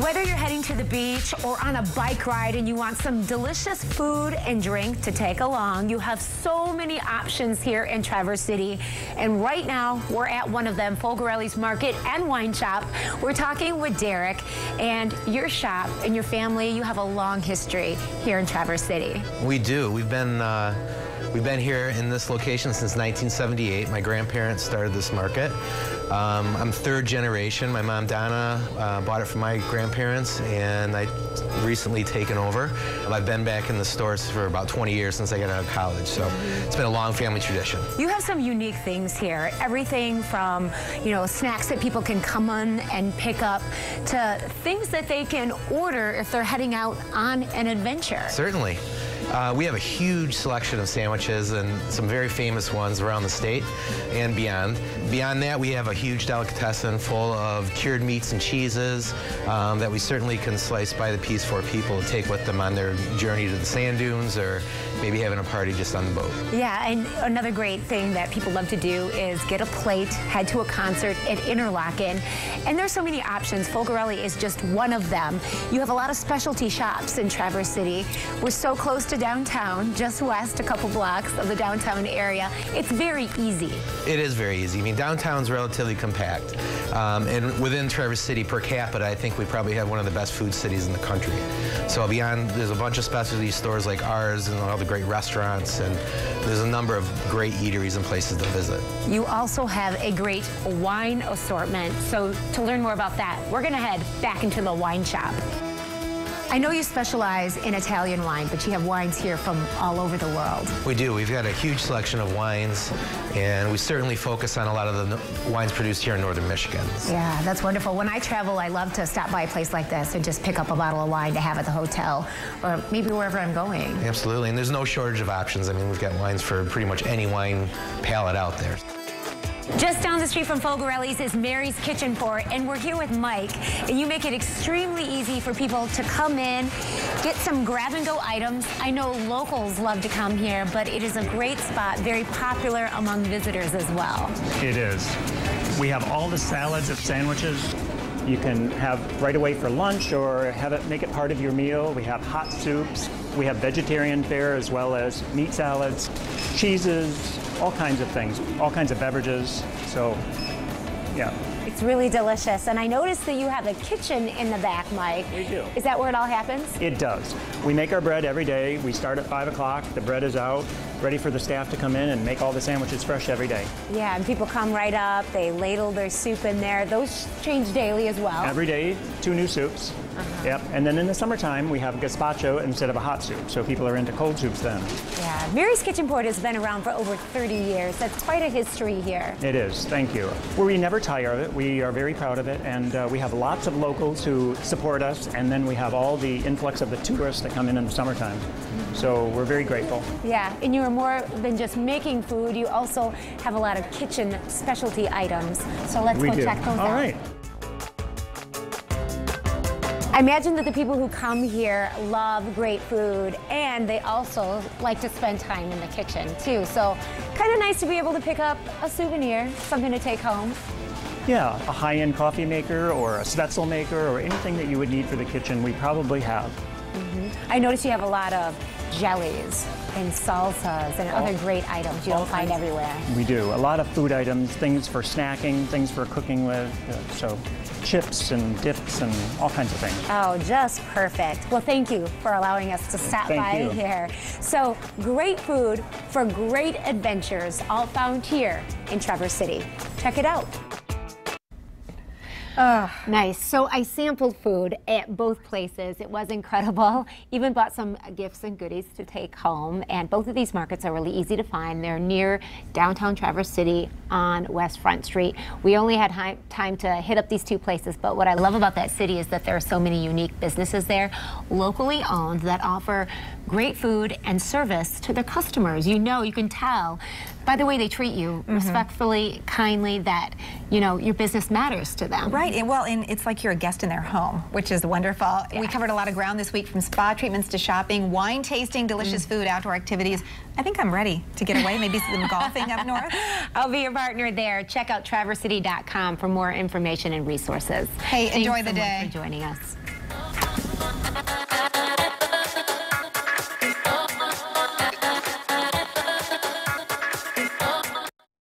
Whether you're heading to the beach or on a bike ride and you want some delicious food and drink to take along, you have so many options here in Traverse City. And right now, we're at one of them, Folgarelli's Market and Wine Shop. We're talking with Derek and your shop and your family. You have a long history here in Traverse City. We do. We've been uh, we've been here in this location since 1978. My grandparents started this market. Um, I'm third generation. My mom Donna uh, bought it from my grandparents, and I recently taken over. I've been back in the stores for about 20 years since I got out of college, so it's been a long family tradition. You have some unique things here. Everything from you know snacks that people can come on and pick up to things that they can order if they're heading out on an adventure. Certainly. Uh, we have a huge selection of sandwiches and some very famous ones around the state and beyond. Beyond that, we have a huge delicatessen full of cured meats and cheeses um, that we certainly can slice by the piece for people to take with them on their journey to the sand dunes or maybe having a party just on the boat. Yeah, and another great thing that people love to do is get a plate, head to a concert at Interlochen. And there's so many options. Folgarelli is just one of them. You have a lot of specialty shops in Traverse City. We're so close to downtown, just west, a couple blocks of the downtown area. It's very easy. It is very easy. I mean, downtown's relatively compact. Um, and within Traverse City per capita, I think we probably have one of the best food cities in the country. So beyond, there's a bunch of specialty stores like ours and all the great restaurants, and there's a number of great eateries and places to visit. You also have a great wine assortment. So to learn more about that, we're going to head back into the wine shop. I know you specialize in Italian wine, but you have wines here from all over the world. We do. We've got a huge selection of wines, and we certainly focus on a lot of the wines produced here in northern Michigan. Yeah, that's wonderful. When I travel, I love to stop by a place like this and just pick up a bottle of wine to have at the hotel or maybe wherever I'm going. Absolutely, and there's no shortage of options. I mean, we've got wines for pretty much any wine palette out there. Just down the street from Folgarelli's is Mary's Kitchen Port, and we're here with Mike. And you make it extremely easy for people to come in, get some grab-and-go items. I know locals love to come here, but it is a great spot, very popular among visitors as well. It is. We have all the salads and sandwiches you can have right away for lunch or have it make it part of your meal. We have hot soups. We have vegetarian fare as well as meat salads, cheeses, all kinds of things, all kinds of beverages. So, yeah. It's really delicious. And I noticed that you have a kitchen in the back, Mike. We do. Is that where it all happens? It does. We make our bread every day. We start at 5 o'clock. The bread is out, ready for the staff to come in and make all the sandwiches fresh every day. Yeah, and people come right up. They ladle their soup in there. Those change daily as well. Every day, two new soups. Uh-huh. Yep. And then in the summertime, we have gazpacho instead of a hot soup. So people are into cold soups then. Yeah. Mary's Kitchen Port has been around for over 30 years. That's quite a history here. It is. Thank you. Well, we never tire of it. We are very proud of it. And uh, we have lots of locals who support us. And then we have all the influx of the tourists that come in in the summertime. So we're very grateful. Yeah. And you are more than just making food. You also have a lot of kitchen specialty items. So let's we go do. check those all out. All right. I imagine that the people who come here love great food and they also like to spend time in the kitchen too. So kind of nice to be able to pick up a souvenir, something to take home. Yeah, a high-end coffee maker or a spaetzle maker or anything that you would need for the kitchen, we probably have. Mm -hmm. I notice you have a lot of jellies and salsas and all, other great items you don't find everywhere. We do. A lot of food items, things for snacking, things for cooking with. Uh, so chips and dips and all kinds of things. Oh, just perfect. Well, thank you for allowing us to stop thank by you. here. So great food for great adventures, all found here in Traverse City. Check it out. Oh, nice. So I sampled food at both places. It was incredible. Even bought some gifts and goodies to take home. And both of these markets are really easy to find. They're near downtown Traverse City on West Front Street. We only had time to hit up these two places, but what I love about that city is that there are so many unique businesses there, locally owned, that offer great food and service to their customers. You know, you can tell by the way they treat you, mm -hmm. respectfully, kindly, that, you know, your business matters to them. Right, and well, and it's like you're a guest in their home, which is wonderful. Yeah. We covered a lot of ground this week from spa treatments to shopping, wine tasting, delicious mm. food, outdoor activities. I think I'm ready to get away, maybe some golfing up north. I'll be your partner there. Check out traversecity.com for more information and resources. Hey, Thanks enjoy the so day. for joining us.